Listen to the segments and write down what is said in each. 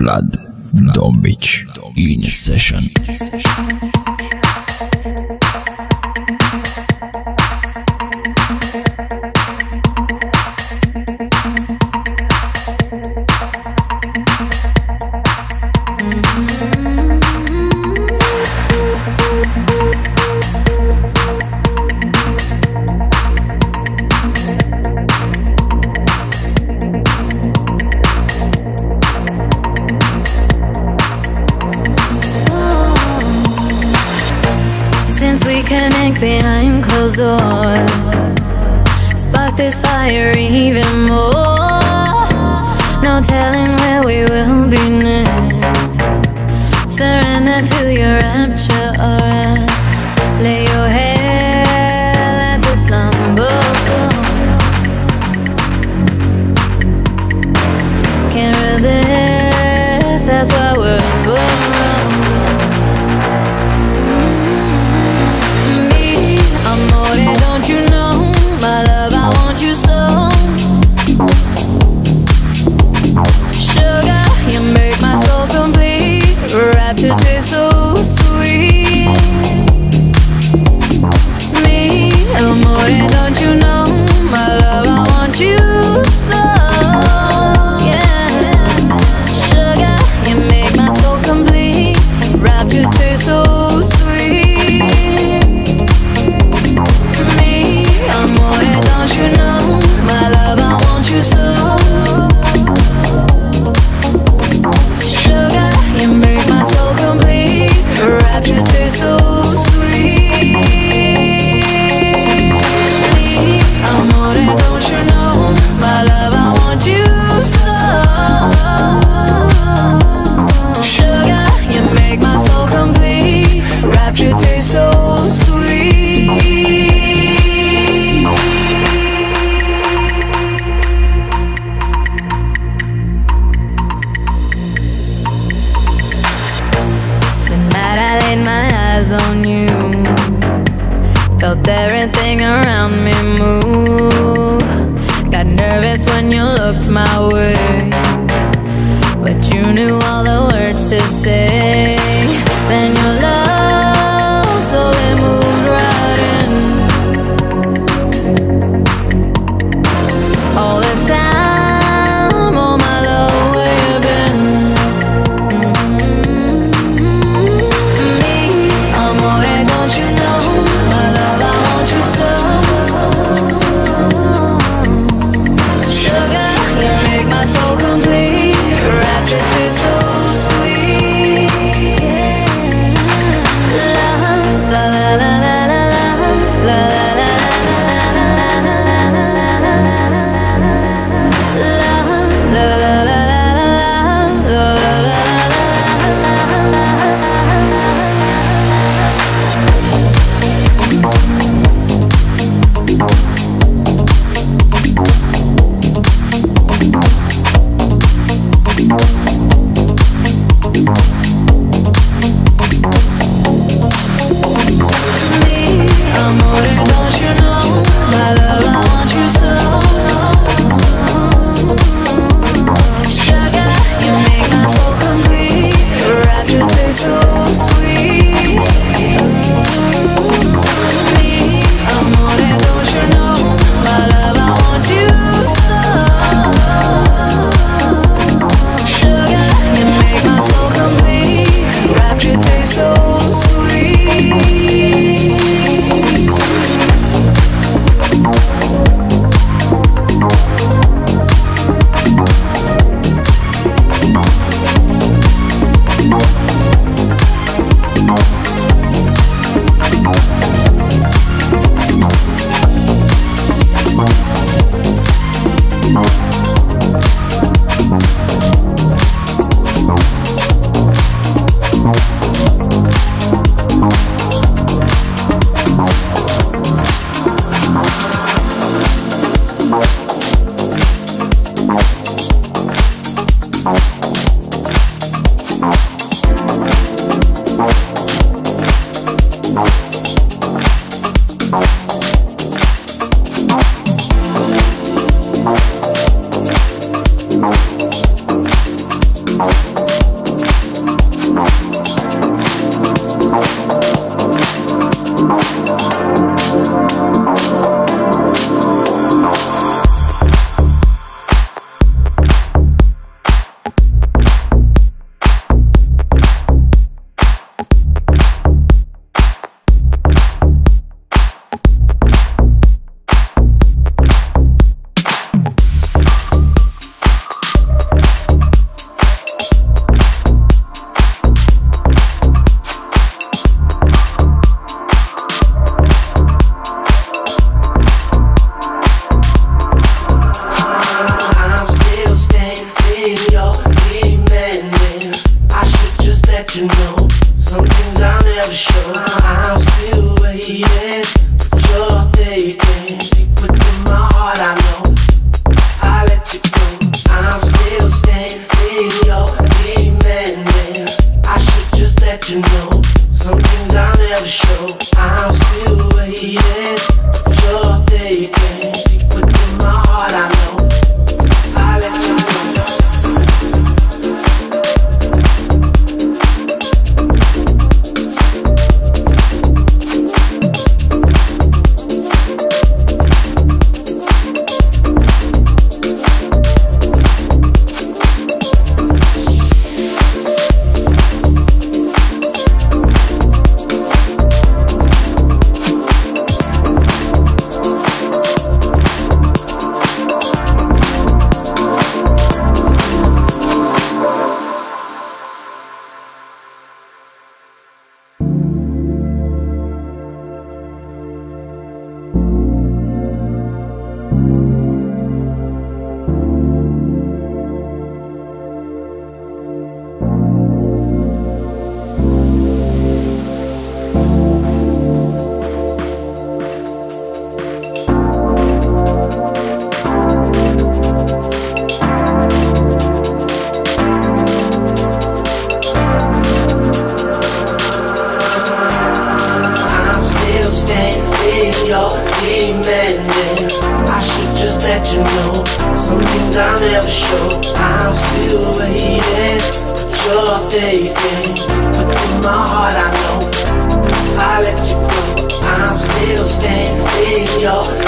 Vlad, Vlad Dombić, In Session. doors. Spark this fire even more. No telling where we will be next. Surrender to your rapture.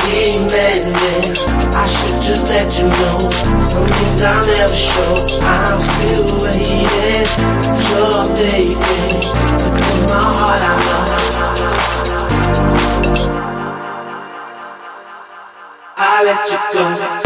it madness I should just let you know Some things I'll never show. I'm still waiting Just dating But in my heart I know. I let you go.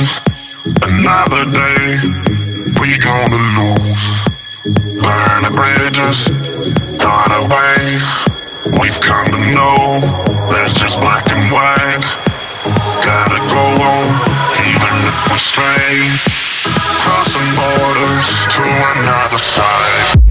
Another day we gonna lose. Burn the bridges, gone away. We've come to know there's just black and white. Gotta go on, even if we stray. Crossing borders to another side.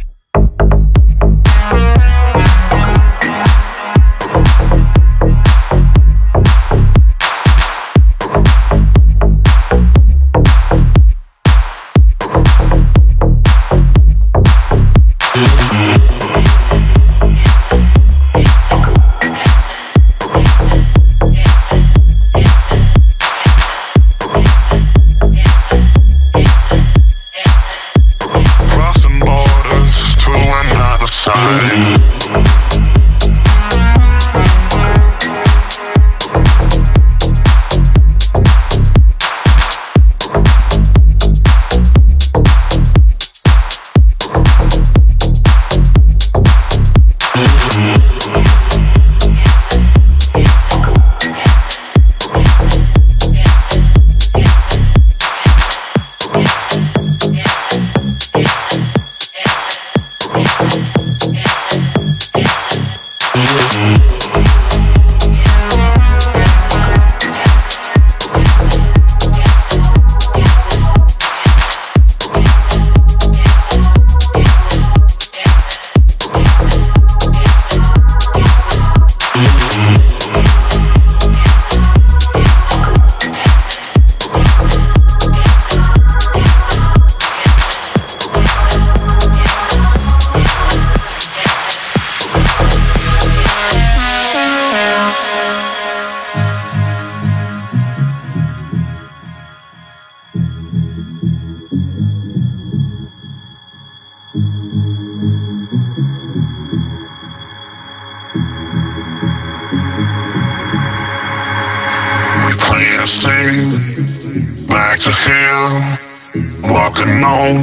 On,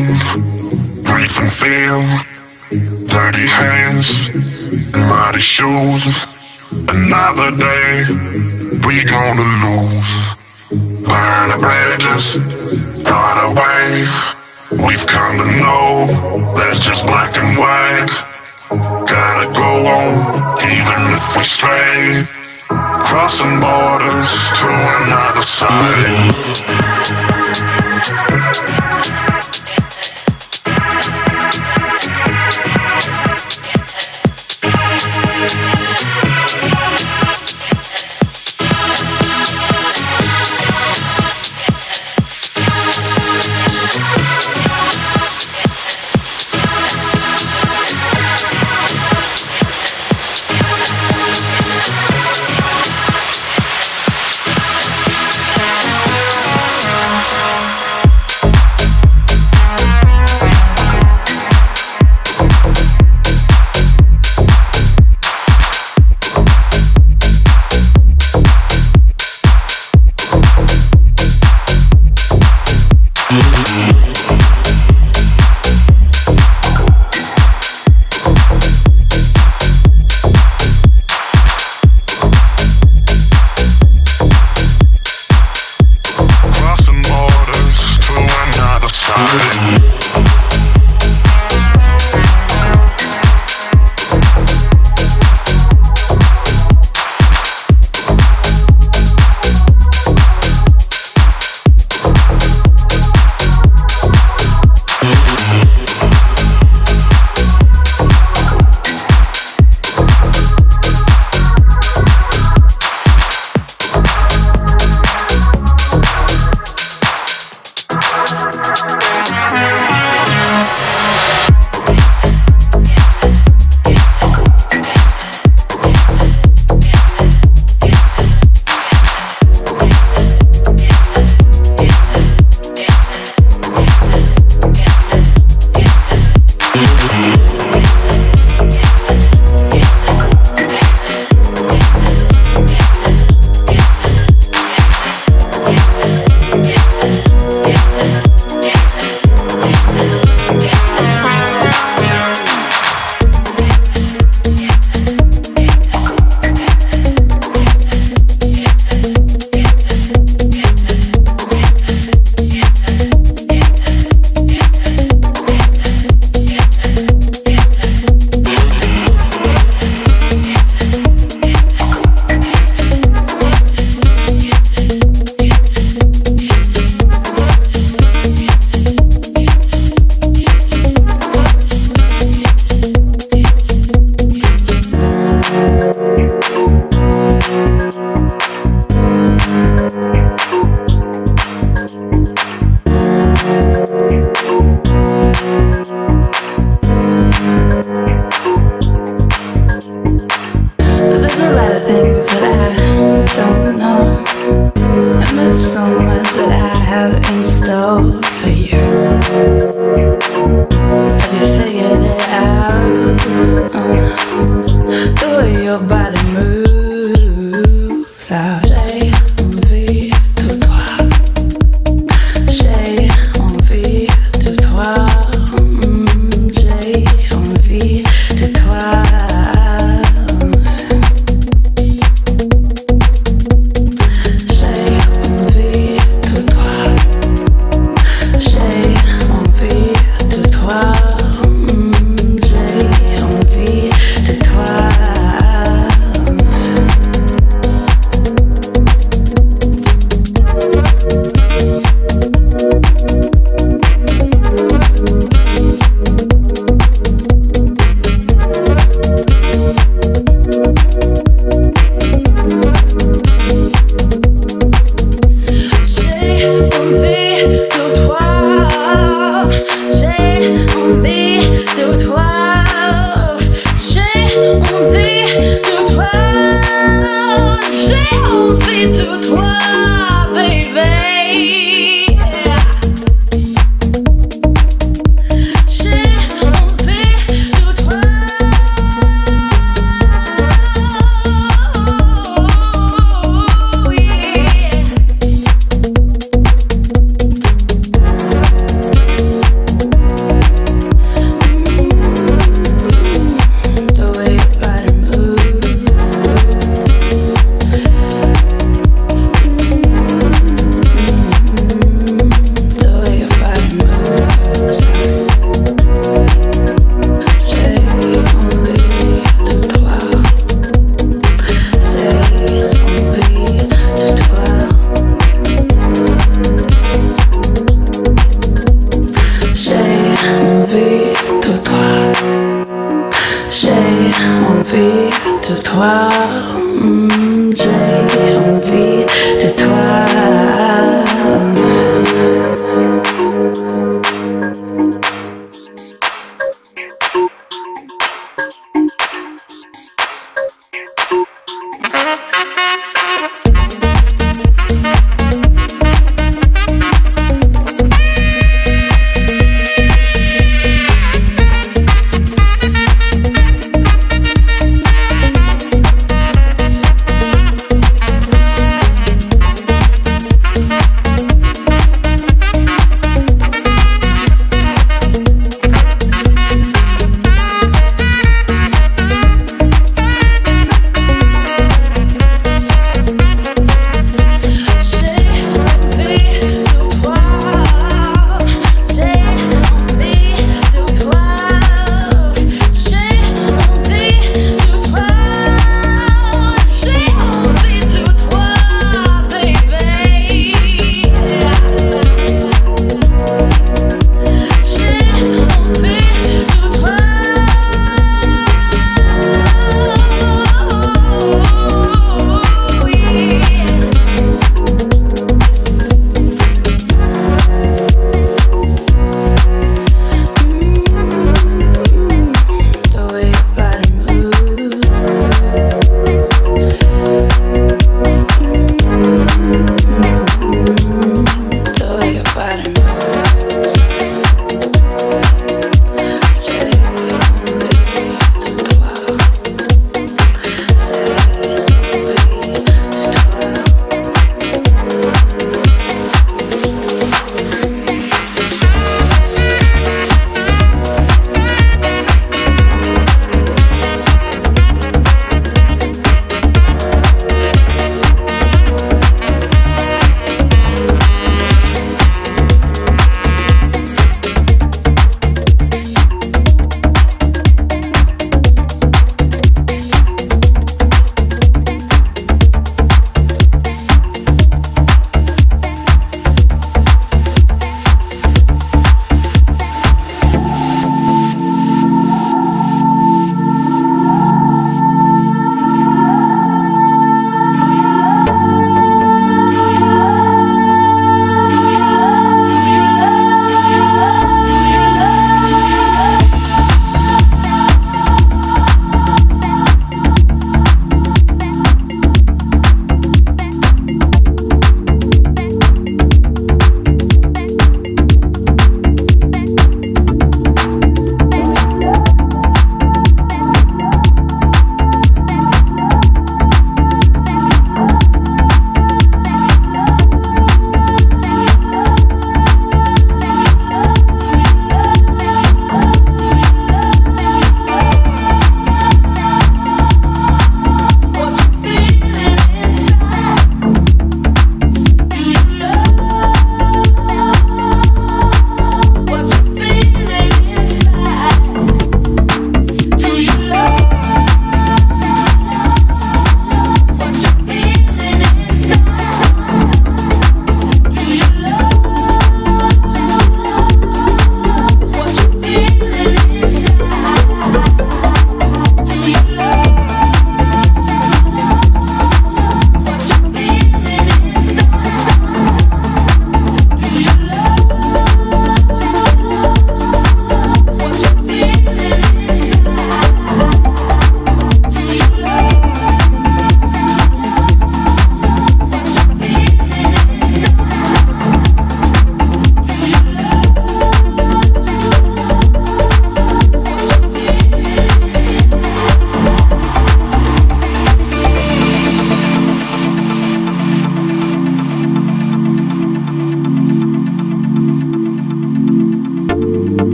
breathing feel, dirty hands, muddy shoes. Another day, we gonna lose. Burn the bridges, run away. We've come to know there's just black and white. Gotta go on, even if we stray. Crossing borders to another side. Thank you.